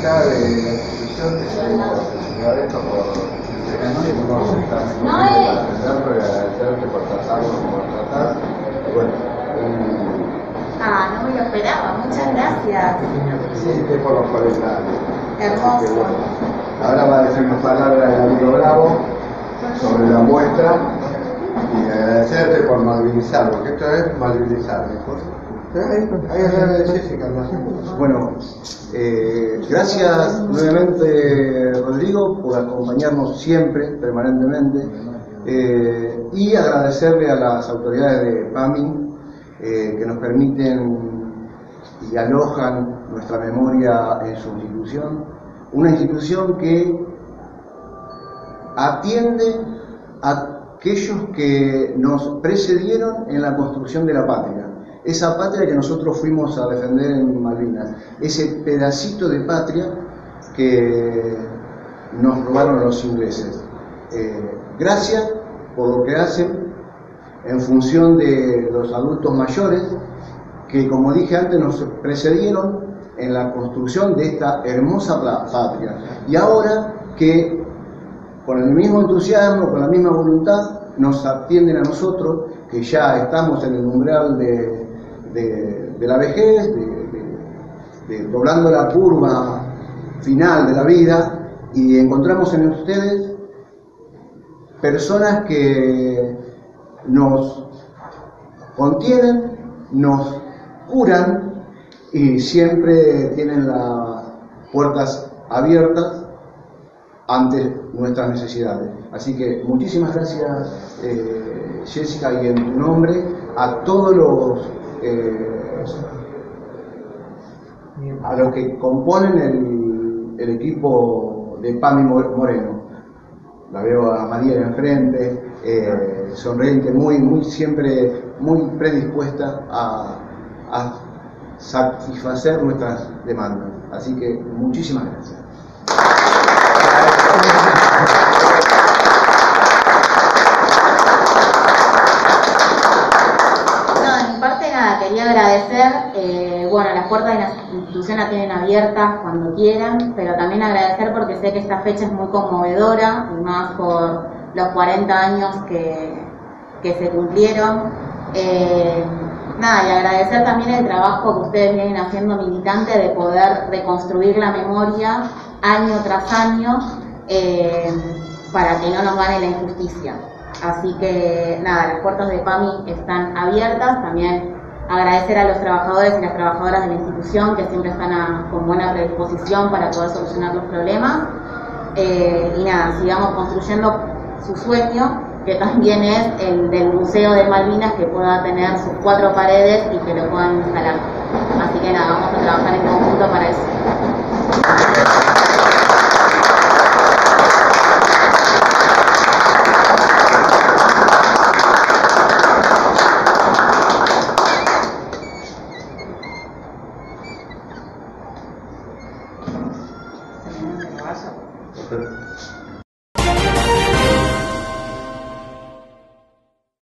de la institución que se esto por no exactamente No y agradecerte por tratarlo como tratar. Bueno, Ah, no me lo esperaba, muchas gracias. sí, que por los 40 años. Hermoso. Que bueno, ahora va a decir unas palabras el amigo Bravo sobre la muestra y agradecerte por malvinizar, porque esto es malvinizar. ¿no? Bueno, eh, gracias nuevamente Rodrigo por acompañarnos siempre, permanentemente, eh, y agradecerle a las autoridades de PAMI eh, que nos permiten y alojan nuestra memoria en su institución, una institución que atiende a aquellos que nos precedieron en la construcción de la patria esa patria que nosotros fuimos a defender en Malvinas, ese pedacito de patria que nos robaron los ingleses. Eh, gracias por lo que hacen en función de los adultos mayores que, como dije antes, nos precedieron en la construcción de esta hermosa patria. Y ahora que con el mismo entusiasmo, con la misma voluntad, nos atienden a nosotros, que ya estamos en el umbral de, de- la vejez, de- doblando la curva final de la vida, y encontramos en ustedes personas que nos contienen, nos curan y siempre tienen las puertas abiertas ante nuestras necesidades. Así que muchísimas gracias eh, Jessica y en tu nombre a todos los eh, a los que componen el, equipo de Pami Mo- Moreno. La veo a de enfrente, eh, sonriente, muy, muy siempre muy predispuesta a satisfacer nuestras demandas. Así que muchísimas gracias. No, de mi parte nada, quería agradecer, eh, bueno, las puertas de la institución la tienen abiertas cuando quieran, pero también agradecer porque sé que esta fecha es muy conmovedora y más por los 40 años que, que se cumplieron. Eh, nada, y agradecer también el trabajo que ustedes vienen haciendo militante de poder reconstruir la memoria año tras año eh, para que no nos gane la injusticia. Así que nada, las puertas de PAMI están abiertas. También agradecer a los trabajadores y las trabajadoras de la institución que siempre están con buena predisposición para poder solucionar los problemas. Eh, y nada, sigamos construyendo su sueño, que también es el del Museo de Malvinas, que pueda tener sus cuatro paredes y que lo puedan instalar. Así que nada, vamos a trabajar en conjunto para eso. 好。